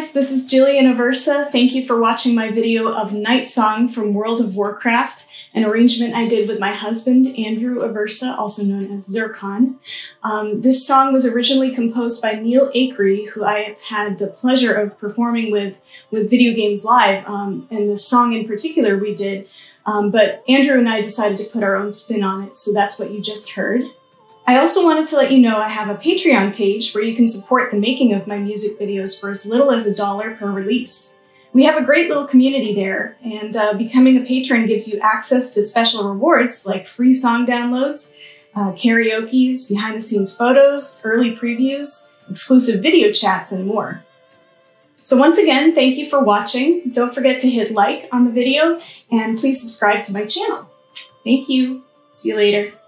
guys, this is Jillian Aversa. Thank you for watching my video of Night Song from World of Warcraft, an arrangement I did with my husband, Andrew Aversa, also known as Zircon. Um, this song was originally composed by Neal Acree, who I have had the pleasure of performing with with Video Games Live, um, and this song in particular we did. Um, but Andrew and I decided to put our own spin on it, so that's what you just heard. I also wanted to let you know I have a Patreon page where you can support the making of my music videos for as little as a dollar per release. We have a great little community there, and uh, becoming a patron gives you access to special rewards like free song downloads, uh, karaoke's, behind the scenes photos, early previews, exclusive video chats, and more. So once again, thank you for watching. Don't forget to hit like on the video and please subscribe to my channel. Thank you. See you later.